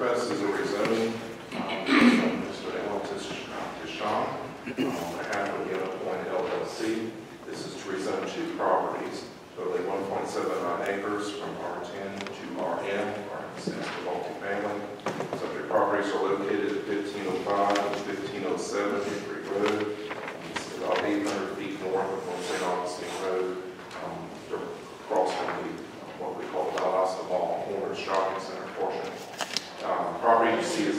request is a rezoning um, from Mr. Ailone Tichone on behalf of Yellow Point LLC. This is to rezone two properties totaling 1.79 acres from R10 to RM, or stands for multifamily. Subject properties are located at 1505 and 1507 Hickory Road. This is about 800 feet north of St. Augustine Road. Um, They're across from the, uh, what we call the Valdosta Mall Corner Shopping Center portion. Um, Property you see is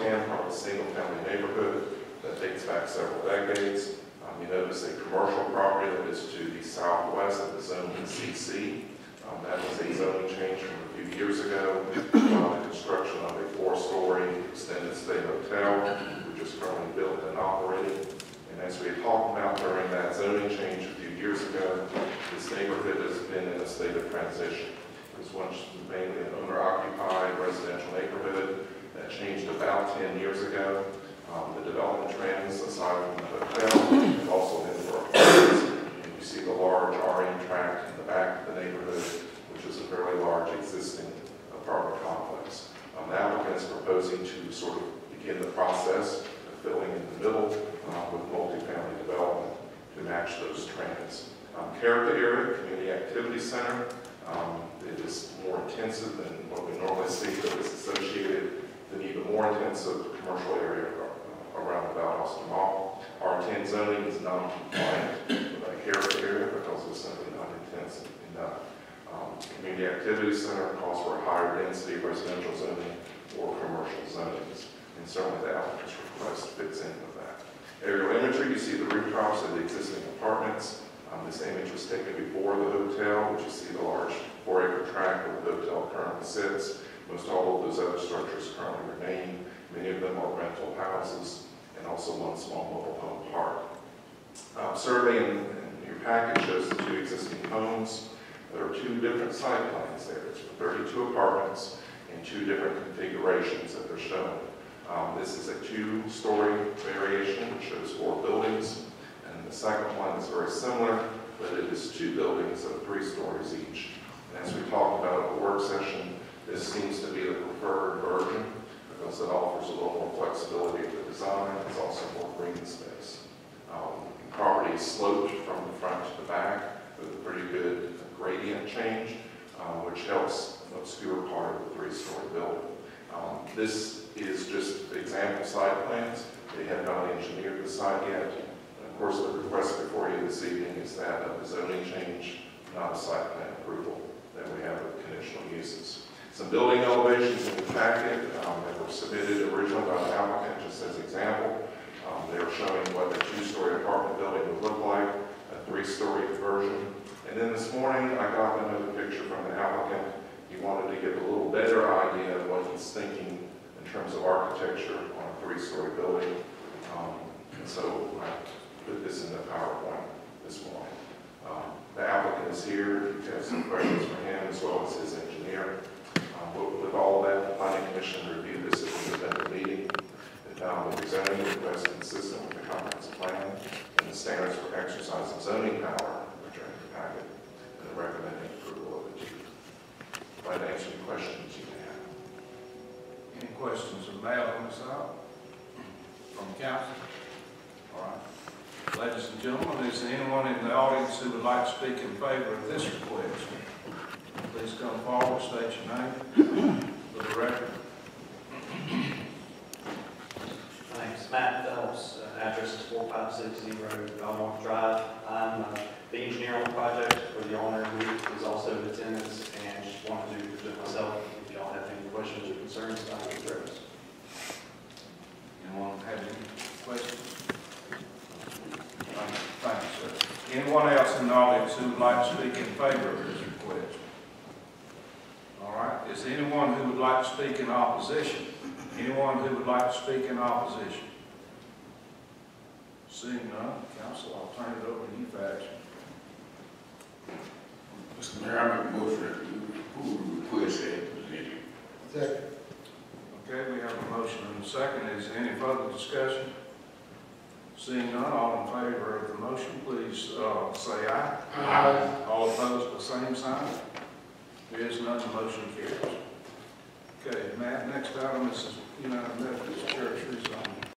owned R10, part of a single-family neighborhood that dates back several decades. Um, You notice a commercial property that is to the southwest of the zone in CC. Um, That was a zoning change from a few years ago, uh, the construction of a four-story extended stay hotel, which is currently built and operated. And as we talked about during that zoning change a few years ago, this neighborhood has been in a state of transition. It was once mainly an owner-occupied residential neighborhood that changed about 10 years ago. Um, The development trends, aside from the hotel, have also been for apartments. And you see the large RM tract in the back of the neighborhood, which is a fairly large existing apartment complex. Um, The applicant is proposing to sort of begin the process of filling in the middle uh, with multifamily development to match those trends. Um, Character area, community activity center, um, it is more intensive than what we normally see, but it's associated an even more intensive commercial area around the Valdosta Mall. R10 zoning is non-compliant with a character area because it's simply not intensive enough. Um, Community activity center calls for a higher density residential zoning or commercial zonings, and certainly the applicant's request fits in with that. Aerial imagery, you see the rooftops of the existing apartments. Um, This image was taken before the hotel, which you see the large four-acre tract where the hotel currently sits. Most all of those other structures currently remain. Many of them are rental houses and also one small mobile home park. Uh, Survey in your package shows the two existing homes. There are two different site plans there. It's 32 apartments in two different configurations that they're showing. Um, This is a two-story variation, which shows four buildings. And the second one is very similar, but it is two buildings of three stories each. And as we talked about at the work session, this seems to be the preferred version because it offers a little more flexibility of the design. It's also more green space. Um, the Property is sloped from the front to the back with a pretty good gradient change, um, which helps obscure part of the three-story building. Um, This is just example site plans. They have not engineered the site yet. And Of course, the request before you this evening is that of a zoning change, not a site plan approval that we have with conditional uses. Some building elevations in the packet um, that were submitted originally by the applicant, just as example. Um, They are showing what a two-story apartment building would look like, a three-story version. And then this morning, I got another picture from the applicant. He wanted to get a little better idea of what he's thinking in terms of architecture on a three-story building. Um, And so I put this in the PowerPoint this morning. Um, The applicant is here, if you have some questions for him, as well as his engineer. Um, With with all that, the planning commission reviewed this at the independent meeting. They found the zoning request consistent with the comprehensive plan and the standards for exercise of zoning power, which are in the packet, and the recommended approval of the chief. Try to answer any questions you may have. Any questions of Matt on this item? From council? All right. Ladies and gentlemen, is there anyone in the audience who would like to speak in favor of this request? Please come forward, state your name for the record. My name is Matt Phelps, uh, address is 4560 Belmont Drive. I'm uh, the engineer on the project for the owner who is also in attendance wanted to present myself. If y'all have any questions or concerns about the address. Anyone have any questions? Thank you, sir. Anyone else in the audience who would like to speak in favor of this request? All right, is there anyone who would like to speak in opposition? Anyone who would like to speak in opposition? Seeing none, council, I'll turn it over to you, for action. Mr. Mayor, I make a motion that we approve the request as presented. Second. Okay, we have a motion and a second. Is there any further discussion? Seeing none, all in favor of the motion, please, uh, say aye. Aye. All opposed, the same sign. There is none, the motion carries. Okay, Matt. Next item is unanimous